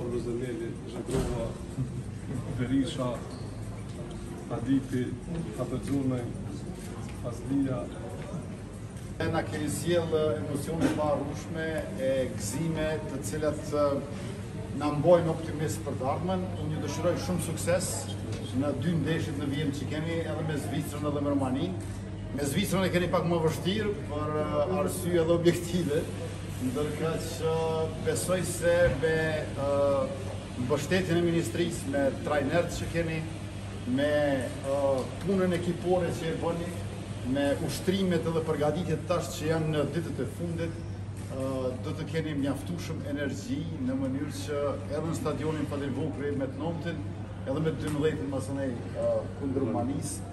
Orbe Zeneli, Zhegrova, Berisha, Aliti, Atëgjurme, Fazliu. E na keni sjellë emocione pa rrushme e gëzime të cilat na mbajnë optimistë për të ardhmen. Unë ju dëshiroj shumë sukses në dy ndeshjet në vijim që keni edhe me Zvicrën edhe me Rumaninë. Me Zvicrën e keni pak më të vështirë për uh, arsye edhe objektive, Ndërkaq besoj se me mbështetjen e ministrisë, me trajnerët që keni, me punën ekipore që e bëni, me ushtrimet edhe përgatitjet tash që janë në ditët e fundit, do të keni mjaftueshëm energji në mënyrë që edhe në stadionin Fadil Vokrri me të nëntin, edhe me të dymbëdhjetën masandej kundër Rumanisë,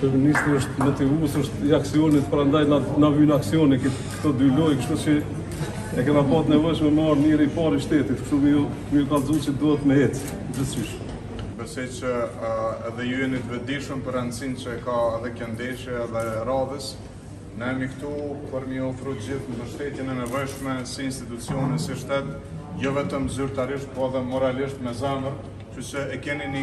Kryeministri është entuziast, është i aksionit, prandaj na vyn aksioni, këto dy lojë, kështu që e kena pa të nevojshme me ardh njeri i parë i shtetit, kështu me ju, me ju kallxu që duhet me ecë, gjithsesi. Besoj që uh, edhe ju jeni të vetëdijshëm për rëndësin që ka edhe kjo ndeshje e radhës, Ne jemi këtu për me ju ofru gjithë mbështetjen e nevojshme si institucione, si shtet, jo vetëm zyrtarisht, po edhe moralisht me zemër, që që e keni një